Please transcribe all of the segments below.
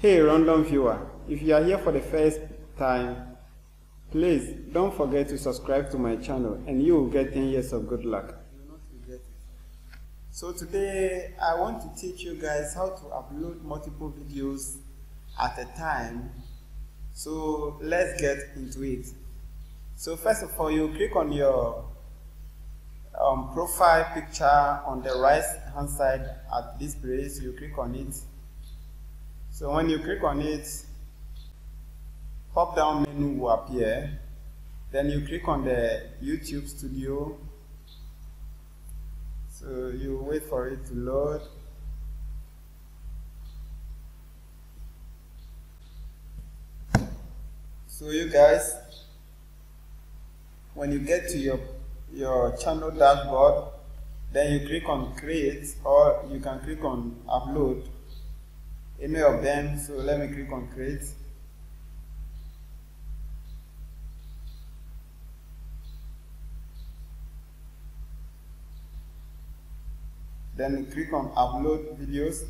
Hey random viewer, if you are here for the first time, please don't forget to subscribe to my channel and you will get 10 years of good luck. So today I want to teach you guys how to upload multiple videos at a time. So let's get into it. So first of all, you click on your um, profile picture on the right hand side at this place. You click on it so when you click on it, pop down menu will appear. Then you click on the YouTube studio. So you wait for it to load. So you guys, when you get to your your channel dashboard, then you click on create or you can click on upload any of them so let me click on create. Then click on upload videos.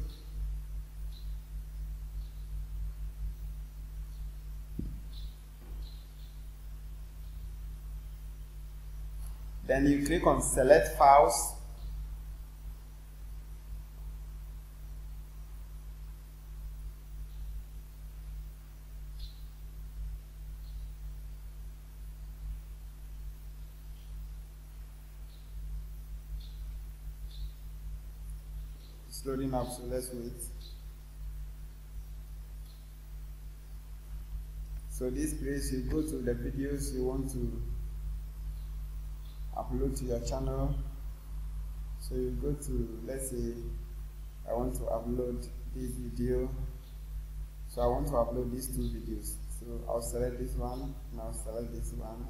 Then you click on select files It's loading up, so let's wait. So this place, you go to the videos you want to upload to your channel. So you go to, let's say, I want to upload this video. So I want to upload these two videos. So I'll select this one, and I'll select this one.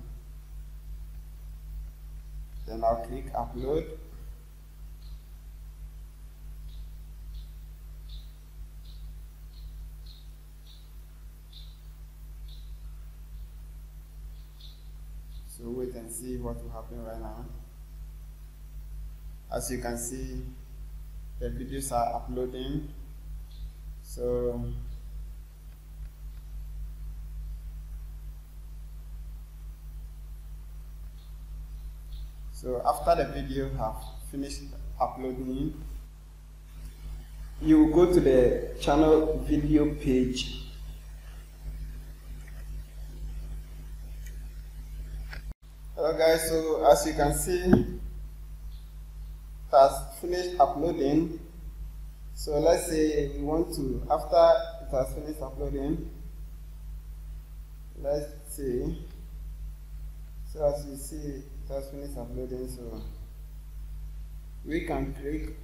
Then I'll click upload. So wait and see what will happen right now. As you can see, the videos are uploading. So So after the video have finished uploading, you go to the channel video page hello guys. So as you can see it has finished uploading. So let's say we want to after it has finished uploading let's see. So as you see it has finished uploading. So we can click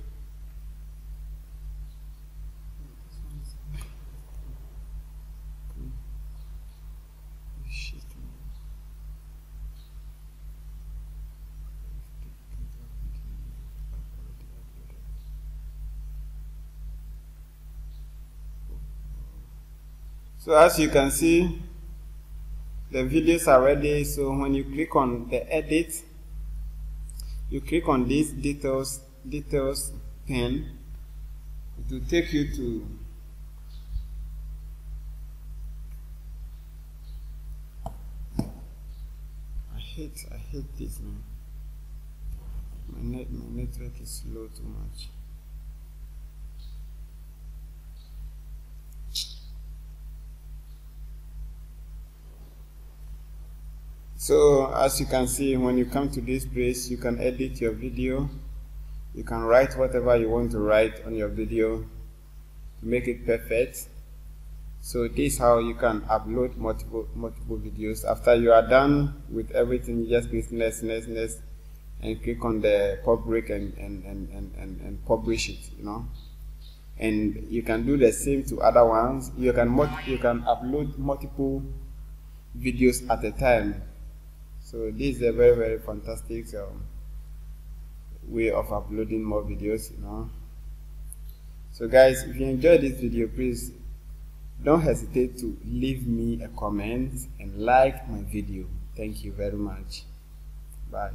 So as you can see, the videos are ready. So when you click on the edit, you click on this details details pen. It will take you to I hate I hate this man. My net my network is slow too much. So as you can see, when you come to this place, you can edit your video. You can write whatever you want to write on your video to make it perfect. So this is how you can upload multiple multiple videos. After you are done with everything, you just click next, next, next, and click on the public and and, and, and, and, and publish it. You know, and you can do the same to other ones. You can you can upload multiple videos at a time so this is a very very fantastic um, way of uploading more videos you know. So guys if you enjoyed this video please don't hesitate to leave me a comment and like my video. Thank you very much. Bye